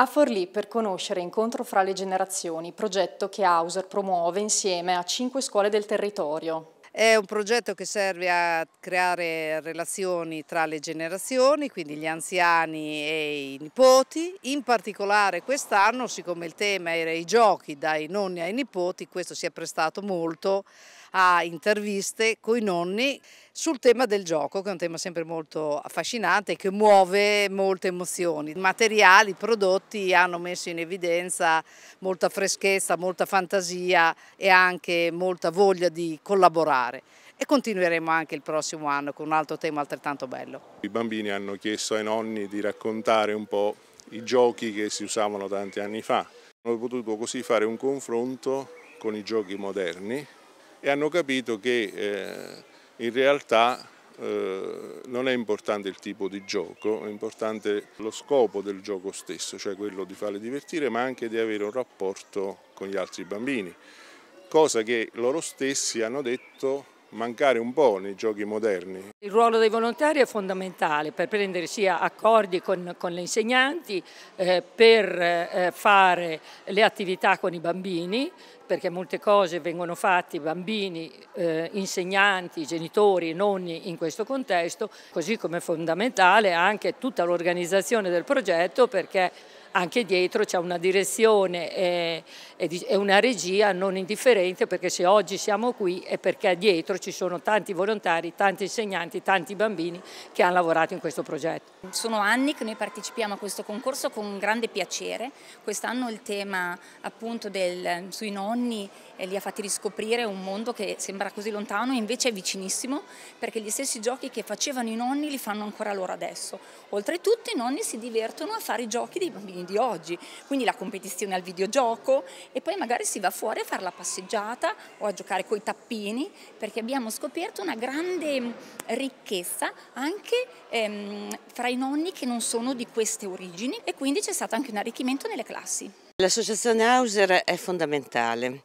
A Forlì per conoscere Incontro fra le generazioni, progetto che Hauser promuove insieme a cinque scuole del territorio. È un progetto che serve a creare relazioni tra le generazioni, quindi gli anziani e i nipoti. In particolare quest'anno, siccome il tema era i giochi dai nonni ai nipoti, questo si è prestato molto a interviste con i nonni sul tema del gioco, che è un tema sempre molto affascinante e che muove molte emozioni. I materiali prodotti hanno messo in evidenza molta freschezza, molta fantasia e anche molta voglia di collaborare e continueremo anche il prossimo anno con un altro tema altrettanto bello. I bambini hanno chiesto ai nonni di raccontare un po' i giochi che si usavano tanti anni fa. Hanno potuto così fare un confronto con i giochi moderni e hanno capito che eh, in realtà eh, non è importante il tipo di gioco, è importante lo scopo del gioco stesso, cioè quello di farli divertire ma anche di avere un rapporto con gli altri bambini, cosa che loro stessi hanno detto mancare un po' nei giochi moderni. Il ruolo dei volontari è fondamentale per prendere sia accordi con, con le insegnanti, eh, per eh, fare le attività con i bambini, perché molte cose vengono fatte bambini, eh, insegnanti, genitori, nonni in questo contesto, così come è fondamentale anche tutta l'organizzazione del progetto perché anche dietro c'è una direzione e, e, una regia non indifferente perché se oggi siamo qui è perché dietro ci sono tanti volontari, tanti insegnanti, tanti bambini che hanno lavorato in questo progetto. Sono anni che noi partecipiamo a questo concorso con grande piacere, quest'anno il tema appunto del, sui nonni eh, li ha fatti riscoprire un mondo che sembra così lontano e invece è vicinissimo perché gli stessi giochi che facevano i nonni li fanno ancora loro adesso. Oltretutto i nonni si divertono a fare i giochi dei bambini di oggi, quindi la competizione al videogioco e poi magari si va fuori a fare la passeggiata o a giocare coi tappini perché abbiamo scoperto una grande ricchezza anche ehm, fra i nonni che non sono di queste origini e quindi c'è stato anche un arricchimento nelle classi. L'associazione Hauser è fondamentale,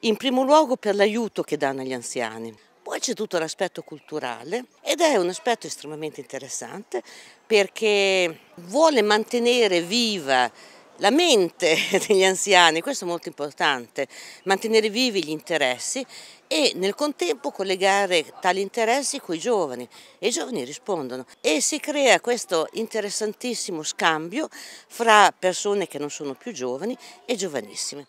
in primo luogo per l'aiuto che danno agli anziani. C'è tutto l'aspetto culturale ed è un aspetto estremamente interessante perché vuole mantenere viva la mente degli anziani, questo è molto importante, mantenere vivi gli interessi e nel contempo collegare tali interessi con i giovani e i giovani rispondono e si crea questo interessantissimo scambio fra persone che non sono più giovani e giovanissime.